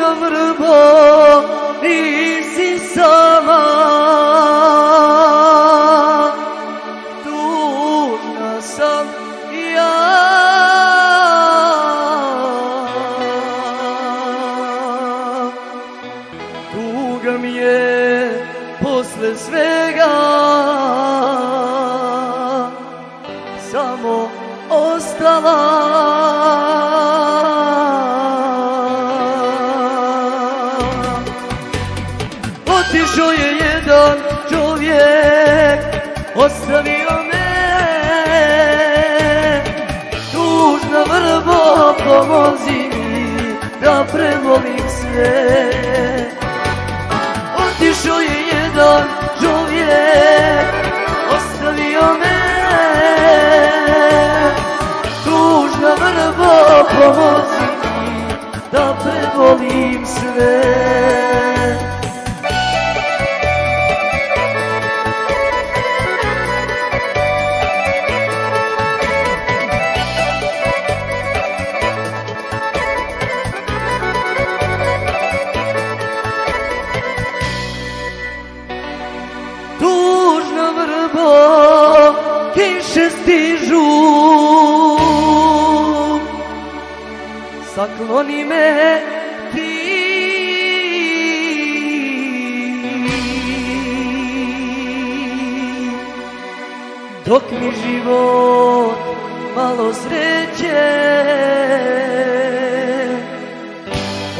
Tužna vrbo, nisi sama Tužna sam ja Tuga mi je posle svega Otišao je jedan čovjek Ostavio me. Tužna vrbo pomozi mi Da premolim sve. Otišao je jedan čovjek Ostavio me. Tužna vrbo pomozi mi Da premolim sve Sakloni me ti. Dok mi život malo sreće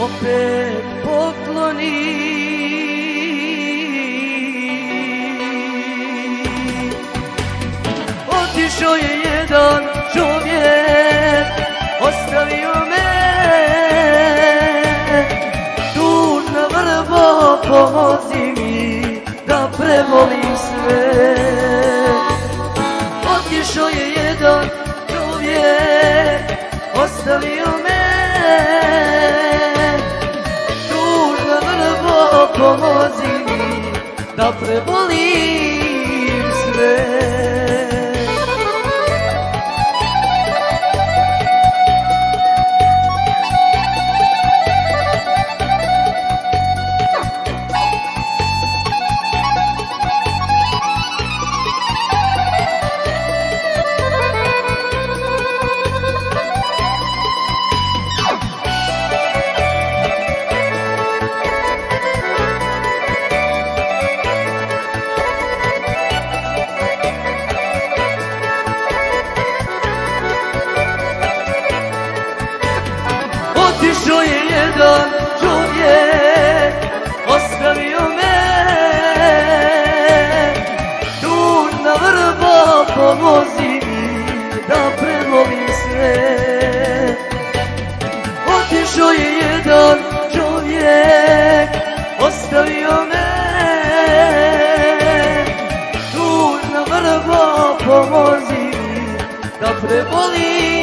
opet pokloni Otišao je jedan čovjek Ostavio Ostavio Otišao je jedan čovjek, ostavio me. Tužna vrbo, pomozi mi da premolim sve. Otišao je jedan čovjek, ostavio me. Tužna vrbo, pomozi mi da prebolim